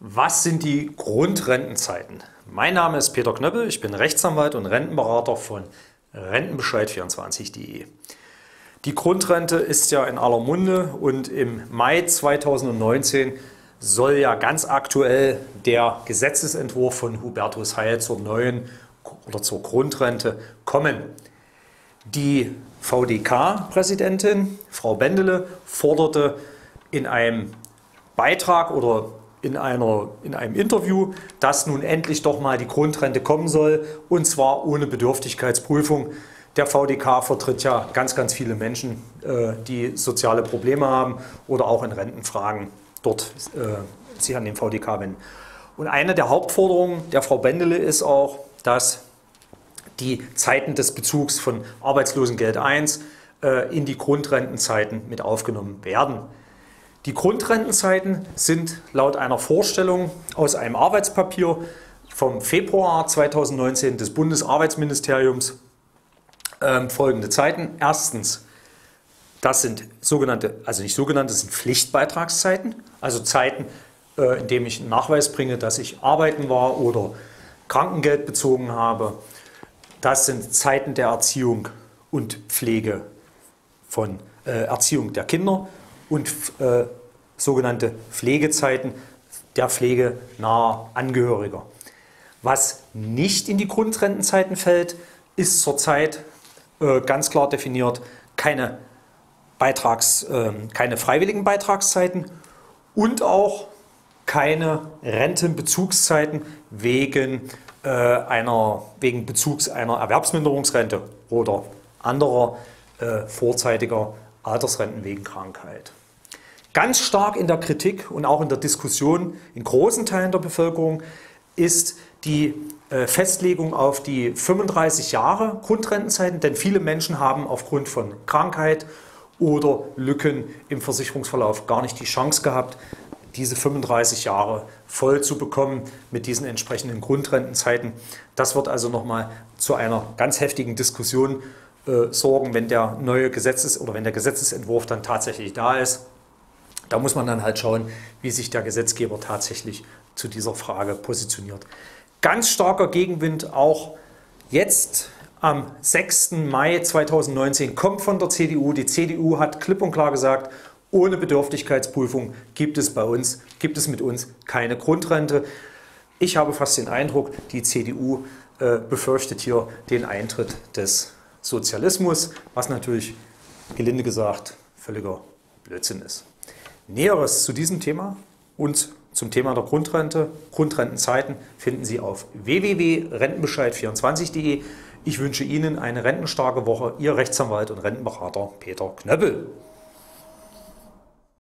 Was sind die Grundrentenzeiten? Mein Name ist Peter Knöppel, ich bin Rechtsanwalt und Rentenberater von Rentenbescheid24.de. Die Grundrente ist ja in aller Munde und im Mai 2019 soll ja ganz aktuell der Gesetzesentwurf von Hubertus Heil zur neuen oder zur Grundrente kommen. Die VDK-Präsidentin, Frau Bendele, forderte in einem Beitrag oder in, einer, in einem Interview, dass nun endlich doch mal die Grundrente kommen soll und zwar ohne Bedürftigkeitsprüfung. Der VDK vertritt ja ganz, ganz viele Menschen, äh, die soziale Probleme haben oder auch in Rentenfragen dort äh, sich an den VDK wenden. Und eine der Hauptforderungen der Frau Bendele ist auch, dass die Zeiten des Bezugs von Arbeitslosengeld 1 äh, in die Grundrentenzeiten mit aufgenommen werden. Die Grundrentenzeiten sind laut einer Vorstellung aus einem Arbeitspapier vom Februar 2019 des Bundesarbeitsministeriums äh, folgende Zeiten. Erstens, das sind sogenannte, also nicht sogenannte, das sind Pflichtbeitragszeiten, also Zeiten, äh, in denen ich einen Nachweis bringe, dass ich arbeiten war oder Krankengeld bezogen habe. Das sind Zeiten der Erziehung und Pflege von äh, Erziehung der Kinder und äh, sogenannte Pflegezeiten der Pflege naher Angehöriger. Was nicht in die Grundrentenzeiten fällt, ist zurzeit äh, ganz klar definiert keine, Beitrags, äh, keine freiwilligen Beitragszeiten und auch keine Rentenbezugszeiten wegen, äh, einer, wegen Bezugs einer Erwerbsminderungsrente oder anderer äh, vorzeitiger Altersrenten wegen Krankheit. Ganz stark in der Kritik und auch in der Diskussion in großen Teilen der Bevölkerung ist die äh, Festlegung auf die 35 Jahre Grundrentenzeiten, denn viele Menschen haben aufgrund von Krankheit oder Lücken im Versicherungsverlauf gar nicht die Chance gehabt, diese 35 Jahre voll zu bekommen mit diesen entsprechenden Grundrentenzeiten. Das wird also nochmal zu einer ganz heftigen Diskussion äh, sorgen, wenn der neue Gesetzes- oder wenn der Gesetzesentwurf dann tatsächlich da ist. Da muss man dann halt schauen, wie sich der Gesetzgeber tatsächlich zu dieser Frage positioniert. Ganz starker Gegenwind auch jetzt am 6. Mai 2019 kommt von der CDU. Die CDU hat klipp und klar gesagt, ohne Bedürftigkeitsprüfung gibt es bei uns, gibt es mit uns keine Grundrente. Ich habe fast den Eindruck, die CDU äh, befürchtet hier den Eintritt des Sozialismus, was natürlich gelinde gesagt völliger Blödsinn ist. Näheres zu diesem Thema und zum Thema der Grundrente, Grundrentenzeiten finden Sie auf www.rentenbescheid24.de. Ich wünsche Ihnen eine rentenstarke Woche. Ihr Rechtsanwalt und Rentenberater Peter Knöppel.